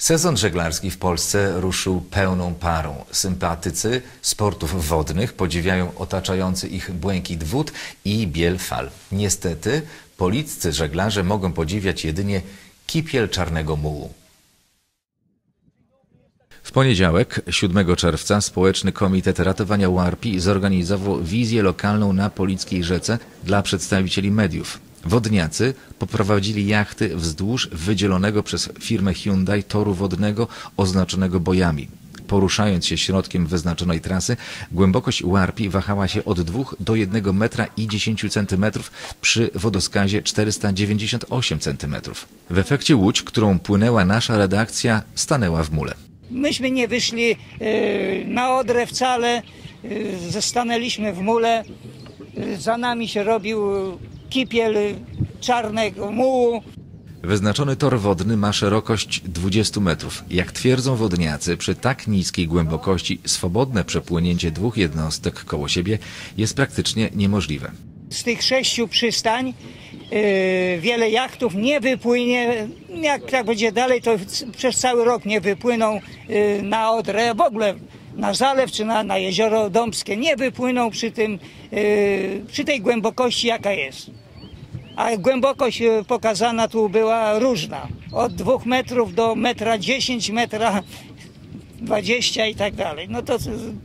Sezon żeglarski w Polsce ruszył pełną parą. Sympatycy sportów wodnych podziwiają otaczający ich błękit wód i biel fal. Niestety policcy żeglarze mogą podziwiać jedynie kipiel czarnego mułu. W poniedziałek, 7 czerwca, Społeczny Komitet Ratowania Łarpi zorganizował wizję lokalną na Polickiej Rzece dla przedstawicieli mediów. Wodniacy poprowadzili jachty wzdłuż wydzielonego przez firmę Hyundai toru wodnego oznaczonego bojami. Poruszając się środkiem wyznaczonej trasy, głębokość łarpi wahała się od 2 do 1 metra i 10 centymetrów przy wodoskazie 498 centymetrów. W efekcie łódź, którą płynęła nasza redakcja, stanęła w mule. Myśmy nie wyszli e, na Odrę wcale, e, zastanęliśmy w mule. E, Za nami się robił kipiel czarnego mułu. Wyznaczony tor wodny ma szerokość 20 metrów. Jak twierdzą wodniacy, przy tak niskiej głębokości swobodne przepłynięcie dwóch jednostek koło siebie jest praktycznie niemożliwe. Z tych sześciu przystań e, wiele jachtów nie wypłynie. Jak tak będzie dalej, to przez cały rok nie wypłyną e, na Odrę, w ogóle na zalew czy na, na jezioro Dąbskie. Nie wypłyną przy, tym, e, przy tej głębokości, jaka jest. A głębokość e, pokazana tu była różna. Od dwóch metrów do metra 10, metra 20 i tak dalej. No to,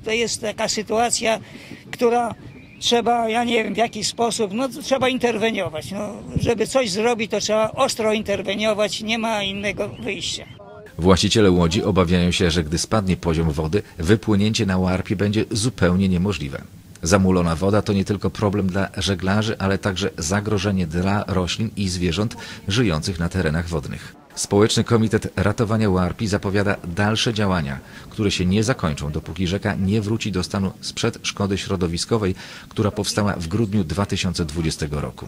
to jest taka sytuacja, która trzeba, ja nie wiem w jaki sposób, no trzeba interweniować. No, żeby coś zrobić, to trzeba ostro interweniować, nie ma innego wyjścia. Właściciele łodzi obawiają się, że gdy spadnie poziom wody, wypłynięcie na łarpie będzie zupełnie niemożliwe. Zamulona woda to nie tylko problem dla żeglarzy, ale także zagrożenie dla roślin i zwierząt żyjących na terenach wodnych. Społeczny Komitet Ratowania Łarpi zapowiada dalsze działania, które się nie zakończą, dopóki rzeka nie wróci do stanu sprzed szkody środowiskowej, która powstała w grudniu 2020 roku.